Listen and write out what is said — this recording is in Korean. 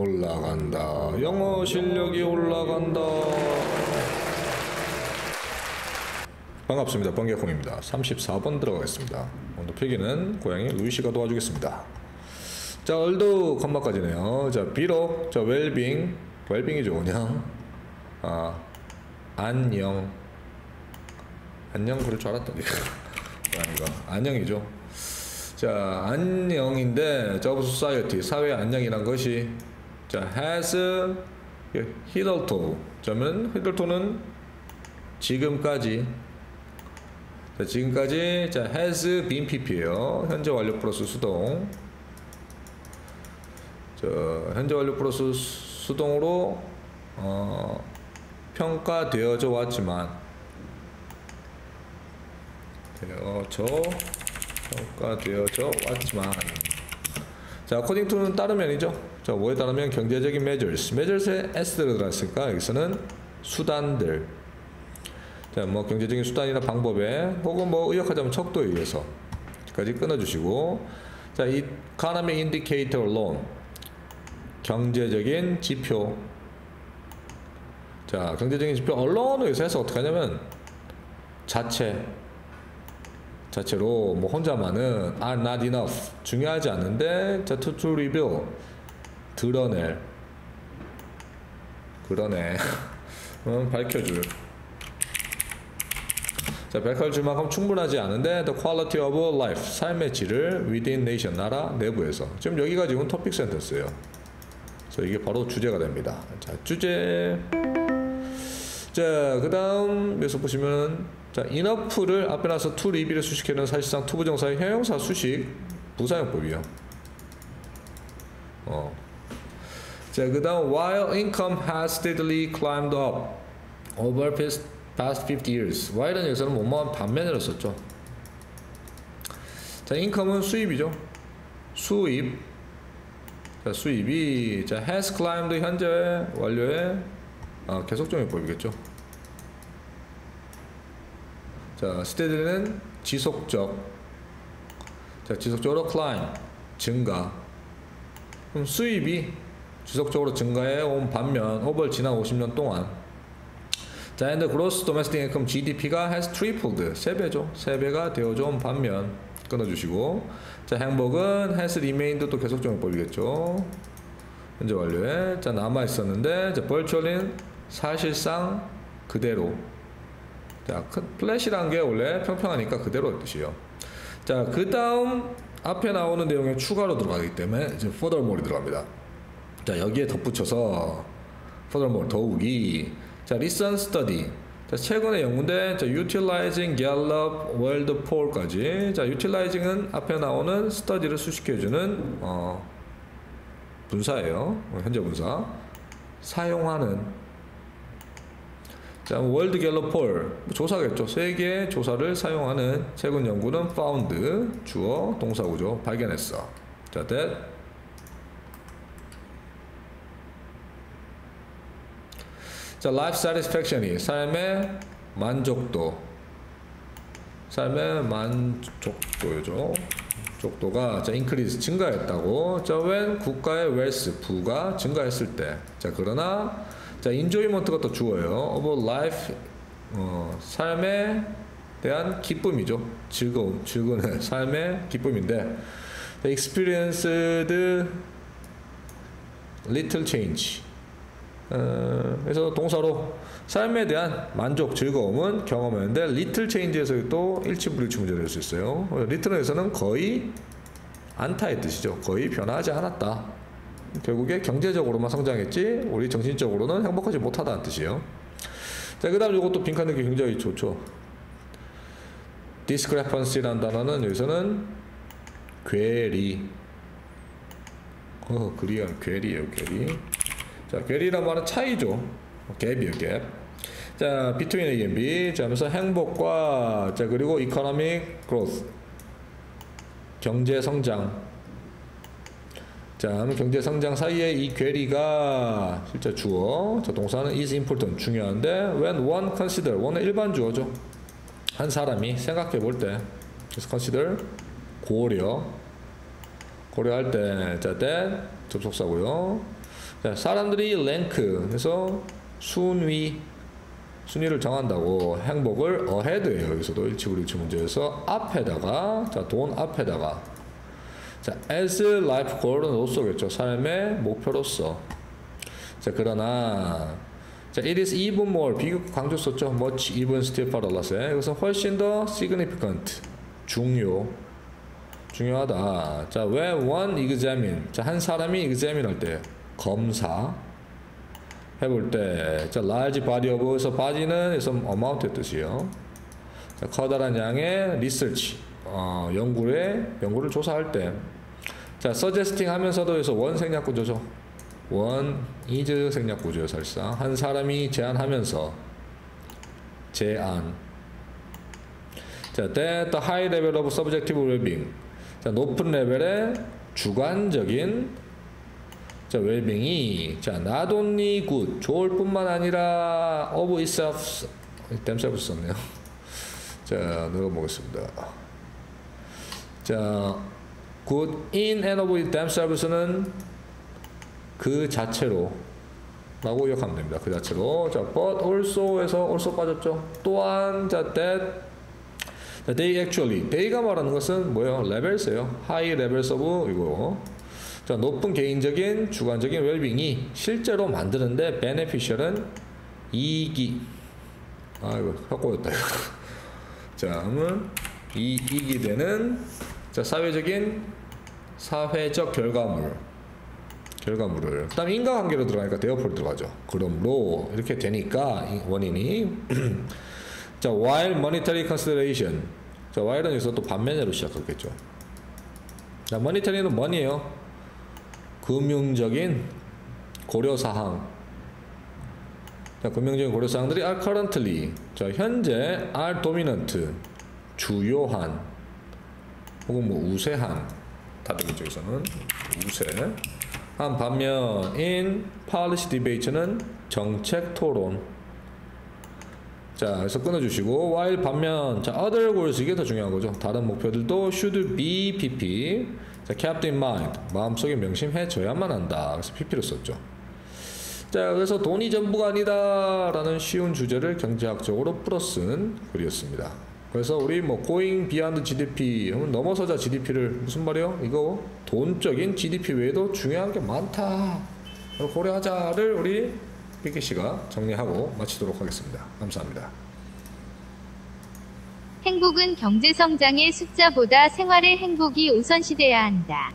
올라간다. 영어 실력이 올라간다. 반갑습니다. 번개콩입니다. 34번 들어가겠습니다. 오늘 필기는 고양이 루이씨가 도와주겠습니다. 자, 얼도 컴마까지네요. 자, 비록, 자, 웰빙, 웰빙이죠, 그냥. 아, 안녕. 안녕, 그럴 줄 알았더니. 아닌가. 안녕이죠. 자, 안녕인데, of society, 사회 안녕이란 것이, 자, has, hitherto. 자면, hitherto는 지금까지, 자, 지금까지 자 has been pp예요. 현재 완료 플러스 수동. 자, 현재 완료 플러스 수동으로 어, 평가되어져 왔지만 되어져 평가되어져 왔지만 자, according to는 따르면이죠. 자, 뭐에 따르면 경제적인 measures. measures에 s를 들어갔으니까 여기서는 수단들. 자, 뭐 경제적인 수단이나 방법에 혹은 뭐 의역하자면 척도에 의해서 까지 끊어주시고. 자, 이 economic indicator alone 경제적인 지표. 자, 경제적인 지표. alone에 의해서 해서 어떻게 하냐면 자체 자체로 뭐 혼자만은 are not enough. 중요하지 않은데 자, to, to reveal. 드러낼. 그러네. 음, 밝혀줄. 자, 백할주만큼 충분하지 않은데 the quality of life. 삶의 질을 within nation 나라 내부에서. 지금 여기가 지금 토픽 센텐스예요. 그래서 이게 바로 주제가 됩니다. 자, 주제 자, 그 다음 여기서 보시면 자, enough를 앞에 나서 to reveal을 수식해는 사실상 to 부정사의 형용사 수식 부사용법이요. 어. 자, 그 다음 while income has steadily climbed up over past past 50 years. while은 여기서는 뭐뭐 반면으로 썼죠. 자, 인컴은 수입이죠. 수입. 자, 수입이 자, has climbed 현재 완료의 아, 계속적용법이겠죠. 자, steady는 지속적. 자, 지속적으로 climb 증가. 그럼 수입이 지속적으로 증가해 온 반면 over 지난 50년 동안 자, and gross domestic GDP가 has tripled. 3배죠. 3배가 되어져 온 반면 끊어 주시고 자, 행복은 has remained 또 계속적용법이겠죠. 현재 완료에 자, 남아 있었는데 자, virtual은 사실상 그대로 자, 플랫이란 게 원래 평평하니까 그대로 뜻이에요. 자, 그 다음 앞에 나오는 내용에 추가로 들어가기 때문에 이제 furthermore이 들어갑니다. 자, 여기에 덧붙여서 furthermore 더욱이 자, listen. 자, 최근의 연구인데 자, utilizing Gallup World Poll까지. 자, utilizing은 앞에 나오는 study를 수식해주는 어, 분사예요. 현재 분사. 사용하는. 자, 월드 갤럽 폴 조사겠죠. 세계 조사를 사용하는 최근 연구는 found 주어 동사구조 발견했어. 자, that 자, life satisfaction이 삶의 만족도. 삶의 만족도죠. 족도가 자 increase 증가했다고. 자, when 국가의 wealth 부가 증가했을 때. 자, 그러나 자, enjoyment가 또 주어요. of life 어, 삶에 대한 기쁨이죠. 즐거움, 즐거운 삶의 기쁨인데 experienced little change. 어, 그래서 동사로 삶에 대한 만족, 즐거움은 경험했는데 리틀 체인지에서 또 일치불일치 문제 될수 있어요. 리틀에서는 거의 안타의 뜻이죠. 거의 변하지 않았다. 결국에 경제적으로만 성장했지 우리 정신적으로는 행복하지 못하다는 뜻이에요. 자, 그 다음 이것도 빈칸 넣기 굉장히 좋죠. discrepancy라는 단어는 여기서는 괴리 어, 그리한 괴리예요, 괴리. 자, 괴리란 말은 차이죠. 갭이요, 갭. 자, between A and B. 자, 하면서 행복과, 자, 그리고 economic growth. 경제 성장. 자, 경제 성장 사이에 이 괴리가 실제 주어. 자, 동사는 is important. 중요한데, when one consider. one은 일반 주어죠. 한 사람이 생각해 볼 때. 그래서 consider. 고려. 고려할 때. 자, that. 접속사고요. 자, 사람들이 랭크 해서 순위 순위를 정한다고 행복을 ahead예요. 여기서도 일치불 일치 문제에서 앞에다가 자, 돈 앞에다가 자, as life goal은 로쏘겠죠. 삶의 목표로서. 자, 그러나 자, it is even more 비교 강조 썼죠. much even still far less에 이것은 훨씬 더 significant 중요 중요하다. 자, when one examine 자, 한 사람이 examine 할 때 검사 해볼 때, 자, large body of에서 body는 그래서 amount의 뜻이요. 자, 커다란 양의 research, 어, 연구에 연구를 조사할 때, 자, suggesting 하면서도 그래서 원 생략 구조죠. 원 is 생략 구조요, 사실상 한 사람이 제안하면서 제안. 자, that the high level of subjective well-being. 자, 높은 레벨의 주관적인 자, 웰빙이 자, not only good 좋을 뿐만 아니라 of itself themselves 썼네요. 자, 넣어보겠습니다. 자, good in and of themselves는 그 자체로 라고 기억하면 됩니다. 그 자체로. 자, but also에서 also 빠졌죠. 또한, 자, that 자, they actually, they가 말하는 것은 뭐예요? levels예요. high levels of 이거. 자, 높은 개인적인 주관적인 웰빙이 실제로 만드는데 beneficial은 이익이 아 이거 혁고였다 이거. 자, 그러면 이익이 되는 자, 사회적인 사회적 결과물 결과물을 그 다음 인과관계로 들어가니까 대어폴 들어가죠. 그럼로 이렇게 되니까 이 원인이 자 while monetary consideration 자 while은 여기서 또 반면으로 시작했겠죠. 자 monetary는 money예요. 금융적인 고려사항. 자, 금융적인 고려사항들이 are currently. 자, 현재 are dominant. 주요한 혹은 뭐 우세한. 다른 쪽에서는 우세. 한 반면 in policy debate는 정책 토론. 자, 그래서 끊어주시고 while 반면 자 other goals 이게 더 중요한 거죠. 다른 목표들도 should be pp 자, kept in mind 마음속에 명심해줘야만 한다. 그래서 pp를 썼죠. 자, 그래서 돈이 전부가 아니다 라는 쉬운 주제를 경제학적으로 풀어쓴 글이었습니다. 그래서 우리 뭐 going beyond GDP 하면 넘어서자 GDP를 무슨 말이요? 이거 돈적인 GDP 외에도 중요한 게 많다. 고려하자를 우리 삐끼 씨가 정리하고 마치도록 하겠습니다. 감사합니다. 행복은 경제 성장의 숫자보다 생활의 행복이 우선시돼야 한다.